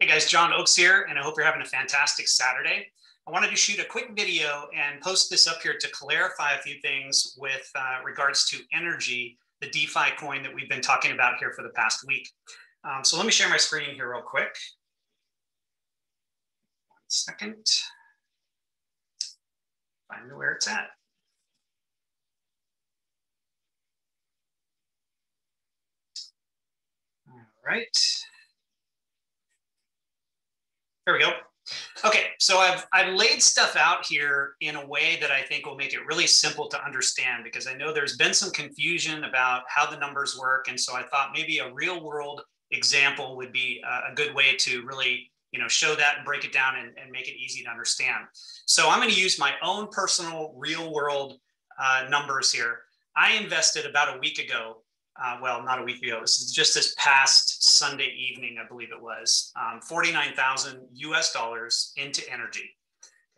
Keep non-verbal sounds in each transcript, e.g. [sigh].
Hey guys, Jon Ochs here, and I hope you're having a fantastic Saturday. I wanted to shoot a quick video and post this up here to clarify a few things with uh, regards to energy, the DeFi coin that we've been talking about here for the past week. Um, so let me share my screen here real quick. One second. Find where it's at. All right. There we go. Okay, so I've, I've laid stuff out here in a way that I think will make it really simple to understand because I know there's been some confusion about how the numbers work. And so I thought maybe a real world example would be a, good way to really you know, show that and break it down and, and make it easy to understand. So I'm going to use my own personal real world uh, numbers here. I invested about a week ago uh, well, not a week ago. This is just this past Sunday evening, I believe it was, um, 49,000 US dollars into energy.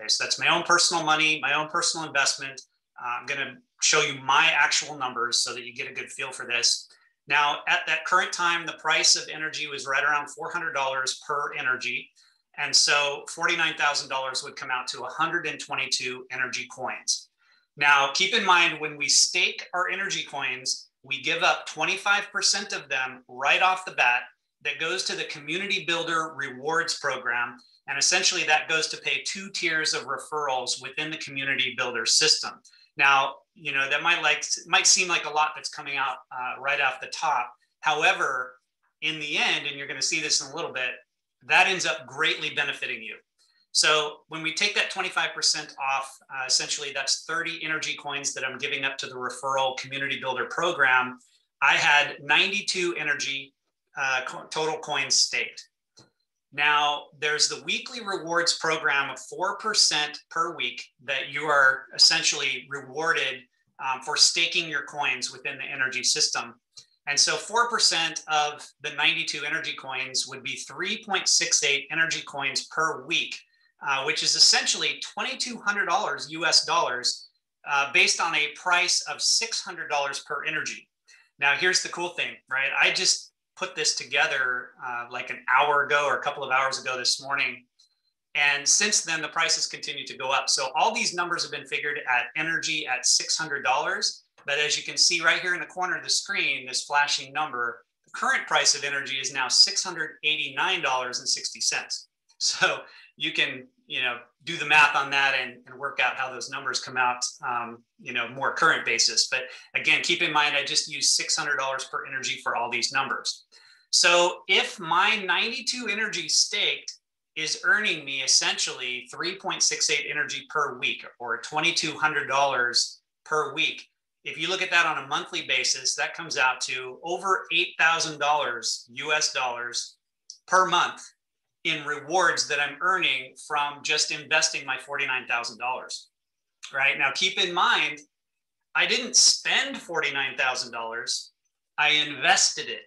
Okay, so that's my own personal money, my own personal investment. Uh, I'm going to show you my actual numbers so that you get a good feel for this. Now, at that current time, the price of energy was right around $400 per energy. And so $49,000 would come out to 122 energy coins. Now, keep in mind when we stake our energy coins, we give up 25% of them right off the bat that goes to the community builder rewards program. And essentially that goes to pay two tiers of referrals within the community builder system. Now you know that might like might seem like a lot that's coming out uh, right off the top. However in the end and you're going to see this in a little bit that ends up greatly benefiting you so when we take that 25% off, uh, essentially that's 30 energy coins that I'm giving up to the referral community builder program. I had 92 energy uh, total coins staked. Now there's the weekly rewards program of 4% per week that you are essentially rewarded um, for staking your coins within the energy system. And so 4% of the 92 energy coins would be 3.68 energy coins per week uh, which is essentially $2,200 US dollars uh, based on a price of $600 per energy. Now, here's the cool thing, right? I just put this together uh, like an hour ago or a couple of hours ago this morning. And since then, the prices continue to go up. So all these numbers have been figured at energy at $600. But as you can see right here in the corner of the screen, this flashing number, the current price of energy is now $689.60. So you can you know do the math on that and, and work out how those numbers come out um, you know more current basis. But again keep in mind i just use $600 per energy for all these numbers. So if my 92 energy staked is earning me essentially 3.68 energy per week or $2200 per week if you look at that on a monthly basis that comes out to over $8000 us dollars per month in rewards that I'm earning from just investing my $49,000. Right now, keep in mind, I didn't spend $49,000, I invested it.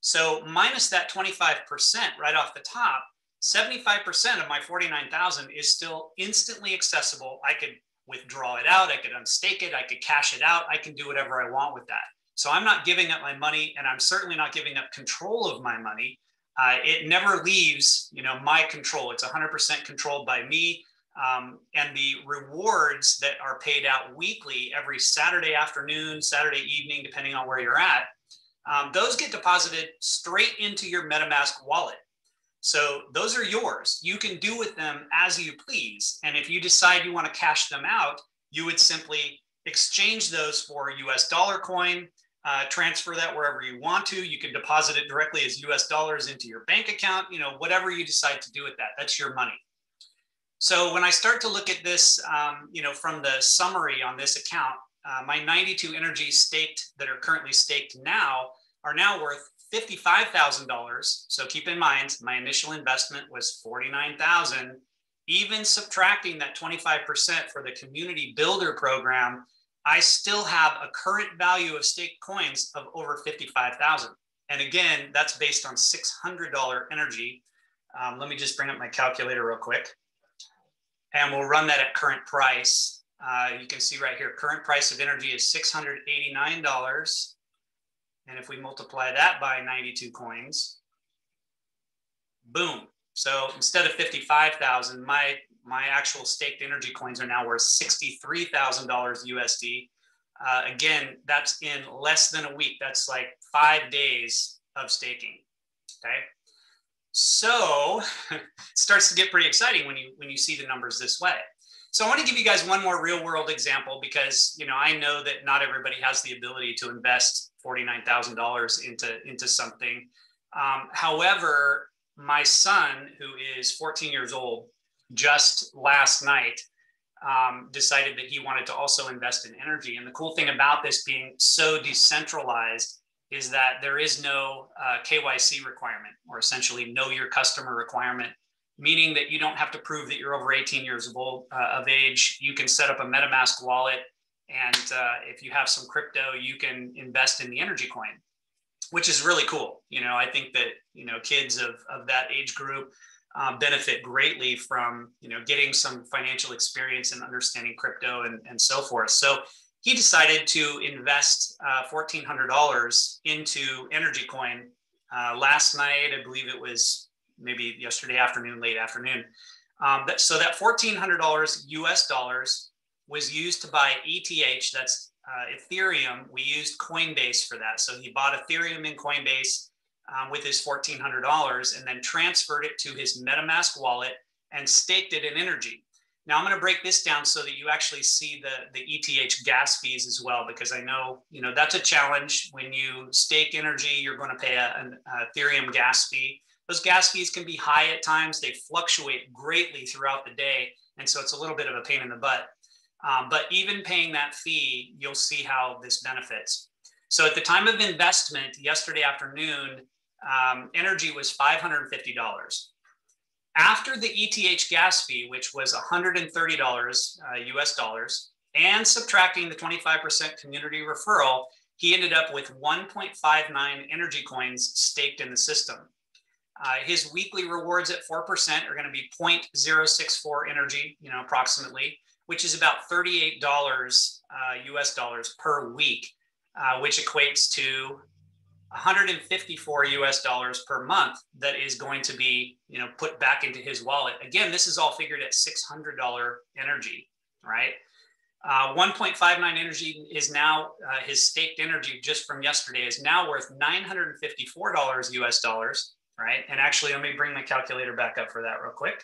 So, minus that 25% right off the top, 75% of my 49,000 is still instantly accessible. I could withdraw it out, I could unstake it, I could cash it out, I can do whatever I want with that. So I'm not giving up my money and I'm certainly not giving up control of my money uh, it never leaves you know my control. It's 100% controlled by me. Um, and the rewards that are paid out weekly every saturday afternoon saturday evening depending on where you're at um, those get deposited straight into your metamask wallet. So those are yours. You can do with them as you please. And if you decide you want to cash them out you would simply exchange those for us dollar coin uh, transfer that wherever you want to. You can deposit it directly as US dollars into your bank account, you know, whatever you decide to do with that, that's your money. So when I start to look at this, um, you know, from the summary on this account, uh, my 92 energy staked that are currently staked now are now worth $55,000. So keep in mind, my initial investment was 49,000. Even subtracting that 25% for the community builder program, I still have a current value of staked coins of over 55,000. And again, that's based on $600 energy. Um, let me just bring up my calculator real quick. And we'll run that at current price. Uh, you can see right here, current price of energy is $689. And if we multiply that by 92 coins, boom, So instead of 55,000, my my actual staked energy coins are now worth $63,000 USD. Uh, again, that's in less than a week. That's like five days of staking. Okay. So [laughs] it starts to get pretty exciting when you when you see the numbers this way. So I want to give you guys one more real world example because you know I know that not everybody has the ability to invest forty nine thousand dollars into into something. Um, however, my son, who is fourteen years old, just last night um, decided that he wanted to also invest in energy. And the cool thing about this being so decentralized is that there is no uh, KYC requirement, or essentially know your customer requirement, meaning that you don't have to prove that you're over 18 years of old uh, of age. You can set up a MetaMask wallet, and uh, if you have some crypto, you can invest in the energy coin, which is really cool. You know, I think that you know kids of of that age group. Uh, benefit greatly from you know getting some financial experience and understanding crypto and, and so forth. So he decided to invest uh, $1,400 into Energy Coin uh, last night. I believe it was maybe yesterday afternoon, late afternoon. Um, but, so that $1,400 US dollars was used to buy ETH, that's uh, Ethereum. We used Coinbase for that. So he bought Ethereum in Coinbase um, with his $1,400 and then transferred it to his MetaMask wallet and staked it in Energy. Now I'm going to break this down so that you actually see the, the ETH gas fees as well, because I know, you know, that's a challenge. When you stake energy, you're going to pay a, an Ethereum gas fee. Those gas fees can be high at times. They fluctuate greatly throughout the day. And so it's a little bit of a pain in the butt. Um, but even paying that fee, you'll see how this benefits. So at the time of investment yesterday afternoon, um, energy was $550 after the ETH gas fee, which was $130 uh, US dollars, and subtracting the 25% community referral, he ended up with 1.59 energy coins staked in the system. Uh, his weekly rewards at 4% are going to be 0.064 energy, you know, approximately, which is about $38 uh, US dollars per week, uh, which equates to 154 US dollars per month that is going to be, you know, put back into his wallet. Again, this is all figured at $600 energy, right? Uh, 1.59 energy is now uh, his staked energy just from yesterday is now worth $954 US dollars, right? And actually, let me bring my calculator back up for that real quick.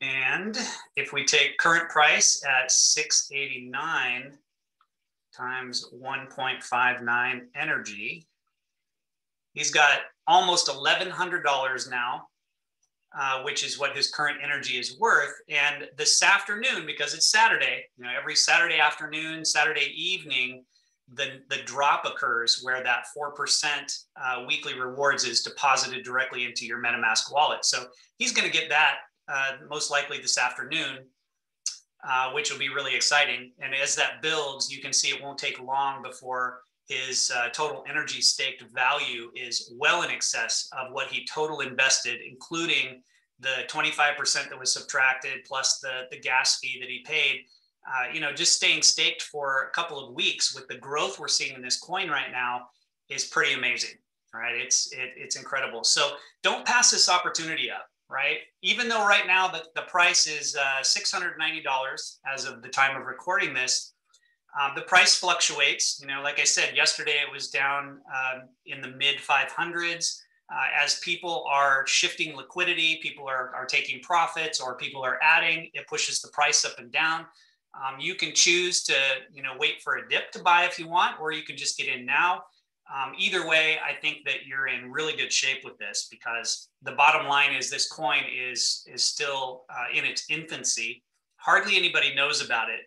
And if we take current price at 689 times 1.59 energy. He's got almost $1,100 now, uh, which is what his current energy is worth. And this afternoon, because it's Saturday, you know, every Saturday afternoon, Saturday evening, the, the drop occurs where that 4% uh, weekly rewards is deposited directly into your MetaMask wallet. So he's going to get that uh, most likely this afternoon uh, which will be really exciting. And as that builds, you can see it won't take long before his uh, total energy staked value is well in excess of what he total invested, including the 25% that was subtracted plus the, the gas fee that he paid. Uh, you know, just staying staked for a couple of weeks with the growth we're seeing in this coin right now is pretty amazing, right? It's it, it's incredible. So don't pass this opportunity up right? Even though right now the, the price is uh, $690 as of the time of recording this, um, the price fluctuates. You know, like I said, yesterday it was down um, in the mid 500s. Uh, as people are shifting liquidity, people are, are taking profits or people are adding, it pushes the price up and down. Um, you can choose to, you know, wait for a dip to buy if you want, or you can just get in now. Um, either way, I think that you're in really good shape with this because the bottom line is this coin is is still uh, in its infancy. Hardly anybody knows about it,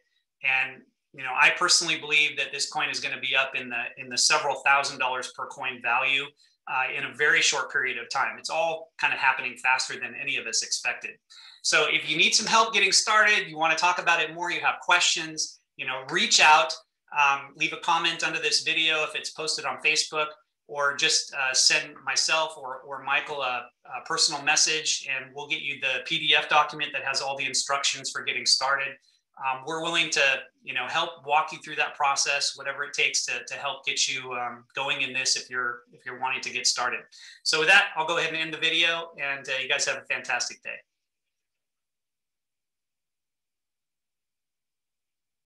and you know I personally believe that this coin is going to be up in the in the several thousand dollars per coin value uh, in a very short period of time. It's all kind of happening faster than any of us expected. So if you need some help getting started, you want to talk about it more, you have questions, you know, reach out um, leave a comment under this video if it's posted on Facebook, or just uh, send myself or, or Michael a, a, personal message, and we'll get you the PDF document that has all the instructions for getting started. Um, we're willing to you know help walk you through that process, whatever it takes to, to help get you um, going in this if you're if you're wanting to get started. So with that, I'll go ahead and end the video, and uh, you guys have a fantastic day.